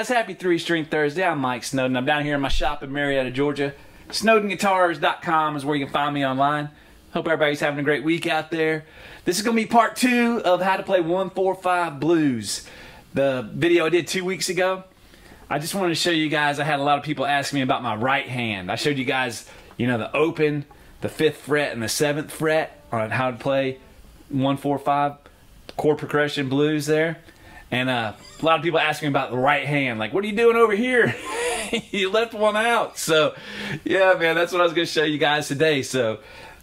guys? Happy Three String Thursday. I'm Mike Snowden. I'm down here in my shop in Marietta, Georgia. SnowdenGuitars.com is where you can find me online. Hope everybody's having a great week out there. This is going to be part two of how to play 145 blues. The video I did two weeks ago. I just wanted to show you guys, I had a lot of people ask me about my right hand. I showed you guys, you know, the open, the fifth fret, and the seventh fret on how to play 145 chord progression blues there. And uh, a lot of people ask me about the right hand. Like, what are you doing over here? you left one out. So, yeah, man, that's what I was going to show you guys today. So,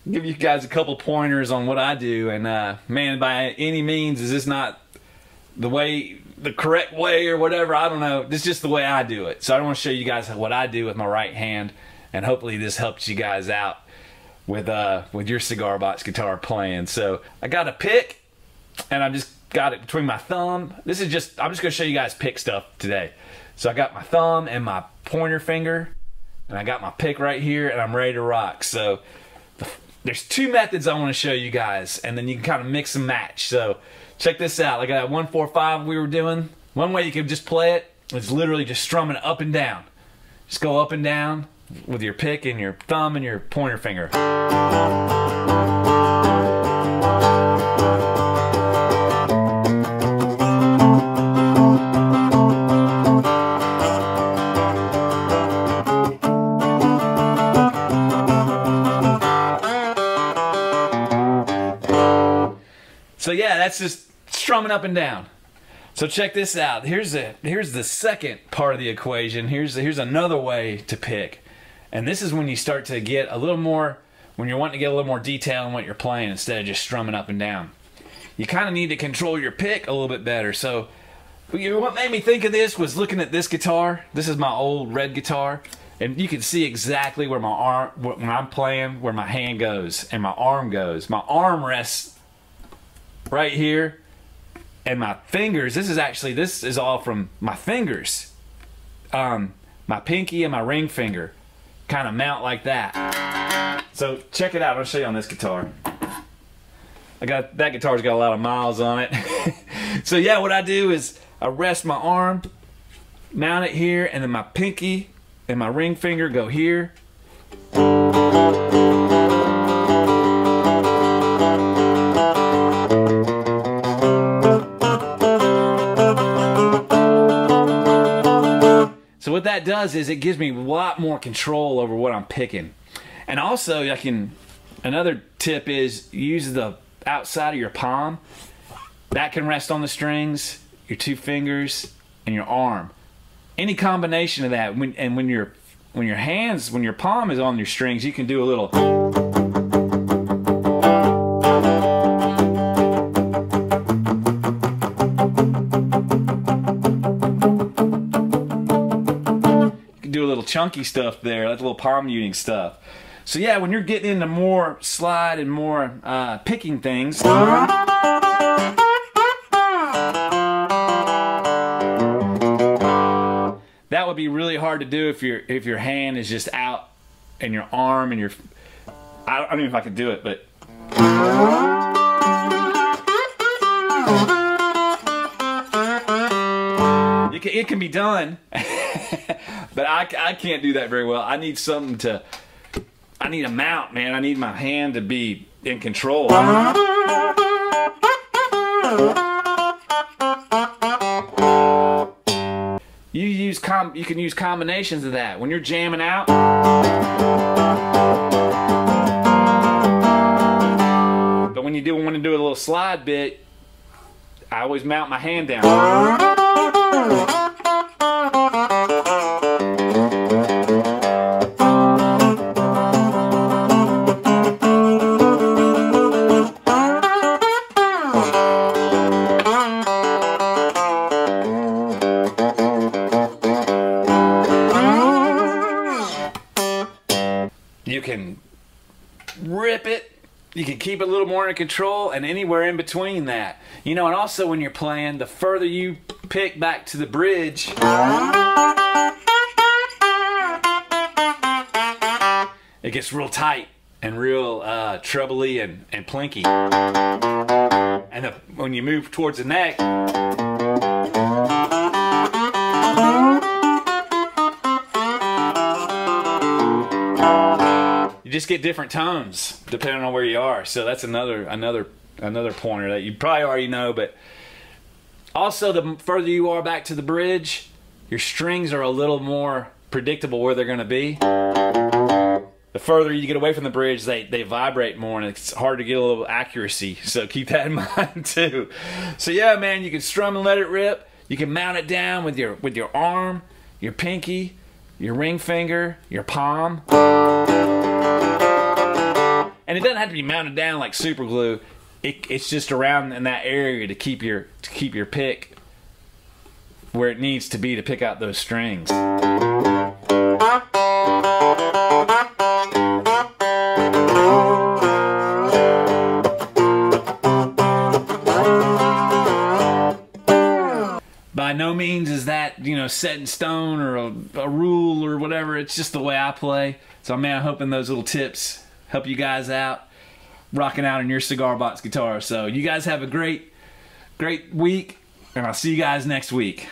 give you guys a couple pointers on what I do. And, uh, man, by any means, is this not the way, the correct way or whatever? I don't know. This is just the way I do it. So, I want to show you guys what I do with my right hand. And hopefully, this helps you guys out with uh with your cigar box guitar playing. So I got a pick and I'm just got it between my thumb. This is just, I'm just gonna show you guys pick stuff today. So I got my thumb and my pointer finger, and I got my pick right here, and I'm ready to rock. So there's two methods I wanna show you guys, and then you can kind of mix and match. So check this out, like that 145 we were doing. One way you can just play it is literally just strumming up and down. Just go up and down with your pick and your thumb and your pointer finger. So yeah, that's just strumming up and down. So check this out. Here's the here's the second part of the equation. Here's here's another way to pick. And this is when you start to get a little more when you're wanting to get a little more detail in what you're playing instead of just strumming up and down. You kind of need to control your pick a little bit better. So what made me think of this was looking at this guitar. This is my old red guitar. And you can see exactly where my arm, when I'm playing, where my hand goes and my arm goes. My arm rests right here and my fingers this is actually this is all from my fingers. Um my pinky and my ring finger kind of mount like that. So check it out. I'll show you on this guitar. I got that guitar's got a lot of miles on it. So yeah what i do is i rest my arm mount it here and then my pinky and my ring finger go here does is it gives me a lot more control over what I'm picking. And also I can, another tip is use the outside of your palm. That can rest on the strings, your two fingers, and your arm. Any combination of that, when, and when your when your hands, when your palm is on your strings, you can do a little chunky stuff there, that little palm muting stuff. So yeah, when you're getting into more slide and more uh, picking things, that would be really hard to do if your if your hand is just out and your arm and your I don't, I don't know if I could do it, but. It can, it can be done. but I, I can't do that very well. I need something to, I need a mount, man. I need my hand to be in control. You use com you can use combinations of that when you're jamming out. But when you do want to do a little slide bit, I always mount my hand down. You can rip it. You can keep it a little more in control and anywhere in between that. You know, and also when you're playing, the further you pick back to the bridge, it gets real tight and real uh, trebly and, and plinky. And the, when you move towards the neck, just get different tones depending on where you are. So that's another another another pointer that you probably already know. But also, the further you are back to the bridge, your strings are a little more predictable where they're going to be. The further you get away from the bridge, they, they vibrate more and it's hard to get a little accuracy. So keep that in mind too. So yeah, man, you can strum and let it rip. You can mount it down with your with your arm, your pinky, your ring finger, your palm. And it doesn't have to be mounted down like super glue. It, it's just around in that area to keep your to keep your pick where it needs to be to pick out those strings. by no means is that you know set in stone or a, a, rule or whatever it's just the way i play so man i'm hoping those little tips help you guys out rocking out on your cigar box guitar. So you guys have a great great week and i'll see you guys next week